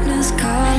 darkness calls